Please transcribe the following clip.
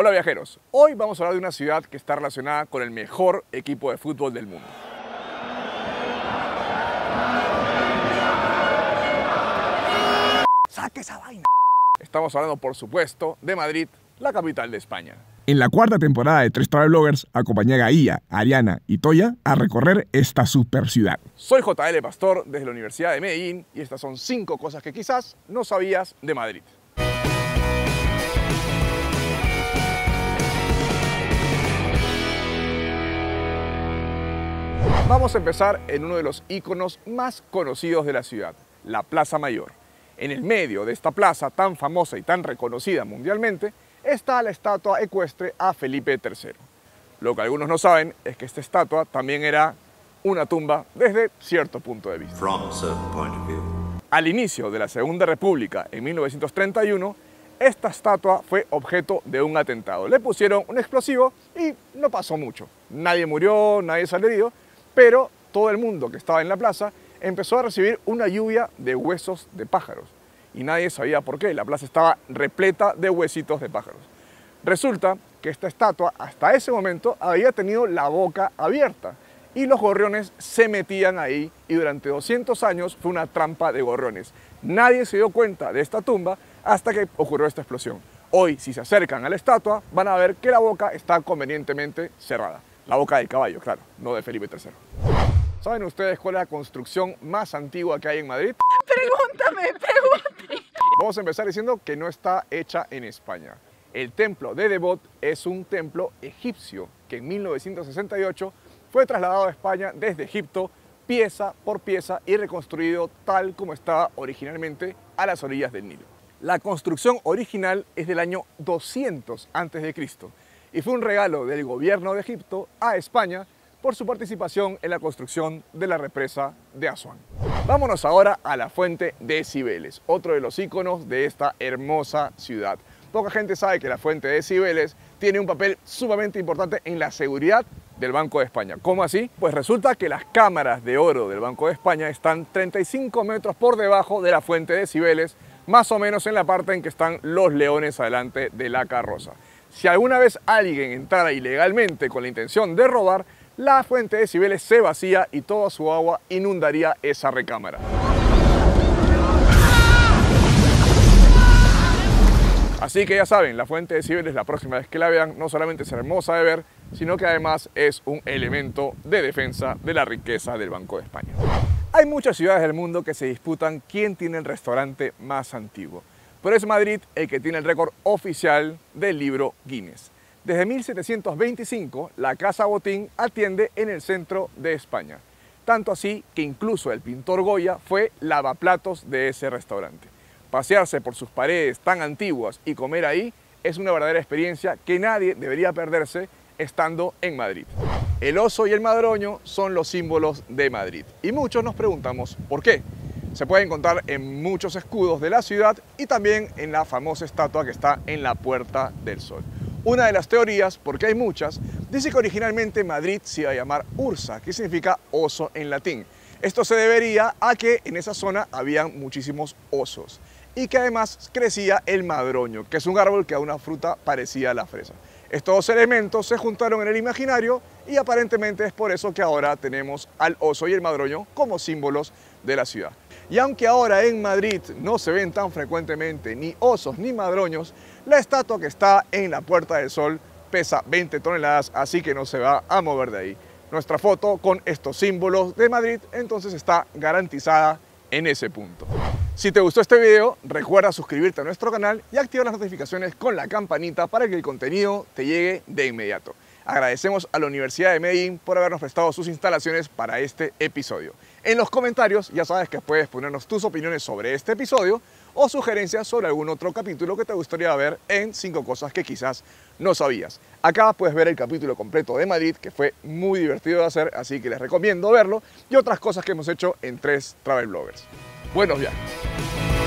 Hola viajeros, hoy vamos a hablar de una ciudad que está relacionada con el mejor equipo de fútbol del mundo. ¡Saque esa vaina! Estamos hablando, por supuesto, de Madrid, la capital de España. En la cuarta temporada de Tres Travel Bloggers acompañé a Gaia, Ariana y Toya a recorrer esta super ciudad. Soy JL Pastor desde la Universidad de Medellín y estas son cinco cosas que quizás no sabías de Madrid. Vamos a empezar en uno de los iconos más conocidos de la ciudad, la Plaza Mayor. En el medio de esta plaza tan famosa y tan reconocida mundialmente está la estatua ecuestre a Felipe III. Lo que algunos no saben es que esta estatua también era una tumba desde cierto punto de vista. Al inicio de la Segunda República, en 1931, esta estatua fue objeto de un atentado. Le pusieron un explosivo y no pasó mucho. Nadie murió, nadie salió herido, pero todo el mundo que estaba en la plaza empezó a recibir una lluvia de huesos de pájaros y nadie sabía por qué. La plaza estaba repleta de huesitos de pájaros. Resulta que esta estatua hasta ese momento había tenido la boca abierta y los gorriones se metían ahí y durante 200 años fue una trampa de gorriones. Nadie se dio cuenta de esta tumba hasta que ocurrió esta explosión. Hoy, si se acercan a la estatua, van a ver que la boca está convenientemente cerrada. La boca del caballo, claro, no de Felipe III. ¿Saben ustedes cuál es la construcción más antigua que hay en Madrid? Pregúntame, pregúntame. Vamos a empezar diciendo que no está hecha en España. El templo de Devot es un templo egipcio que en 1968 fue trasladado a España desde Egipto pieza por pieza y reconstruido tal como estaba originalmente a las orillas del Nilo. La construcción original es del año 200 a.C y fue un regalo del gobierno de Egipto a España por su participación en la construcción de la represa de Asuán. Vámonos ahora a la fuente de Cibeles, otro de los iconos de esta hermosa ciudad. Poca gente sabe que la fuente de Cibeles tiene un papel sumamente importante en la seguridad del Banco de España. ¿Cómo así? Pues resulta que las cámaras de oro del Banco de España están 35 metros por debajo de la fuente de Cibeles, más o menos en la parte en que están los leones adelante de la carroza. Si alguna vez alguien entrara ilegalmente con la intención de robar, la fuente de Cibeles se vacía y toda su agua inundaría esa recámara. Así que ya saben, la fuente de Cibeles la próxima vez que la vean no solamente es hermosa de ver, sino que además es un elemento de defensa de la riqueza del Banco de España. Hay muchas ciudades del mundo que se disputan quién tiene el restaurante más antiguo pero es Madrid el que tiene el récord oficial del libro Guinness. Desde 1725, la Casa Botín atiende en el centro de España. Tanto así que incluso el pintor Goya fue lavaplatos de ese restaurante. Pasearse por sus paredes tan antiguas y comer ahí es una verdadera experiencia que nadie debería perderse estando en Madrid. El oso y el madroño son los símbolos de Madrid y muchos nos preguntamos por qué se puede encontrar en muchos escudos de la ciudad y también en la famosa estatua que está en la Puerta del Sol. Una de las teorías, porque hay muchas, dice que originalmente Madrid se iba a llamar Ursa, que significa oso en latín. Esto se debería a que en esa zona habían muchísimos osos y que además crecía el madroño, que es un árbol que da una fruta parecida a la fresa. Estos dos elementos se juntaron en el imaginario y aparentemente es por eso que ahora tenemos al oso y el madroño como símbolos de la ciudad. Y aunque ahora en Madrid no se ven tan frecuentemente ni osos ni madroños, la estatua que está en la Puerta del Sol pesa 20 toneladas, así que no se va a mover de ahí. Nuestra foto con estos símbolos de Madrid entonces está garantizada en ese punto. Si te gustó este video, recuerda suscribirte a nuestro canal y activar las notificaciones con la campanita para que el contenido te llegue de inmediato. Agradecemos a la Universidad de Medellín por habernos prestado sus instalaciones para este episodio. En los comentarios ya sabes que puedes ponernos tus opiniones sobre este episodio o sugerencias sobre algún otro capítulo que te gustaría ver en 5 cosas que quizás no sabías. Acá puedes ver el capítulo completo de Madrid, que fue muy divertido de hacer, así que les recomiendo verlo, y otras cosas que hemos hecho en tres Travel Bloggers. Buenos viajes.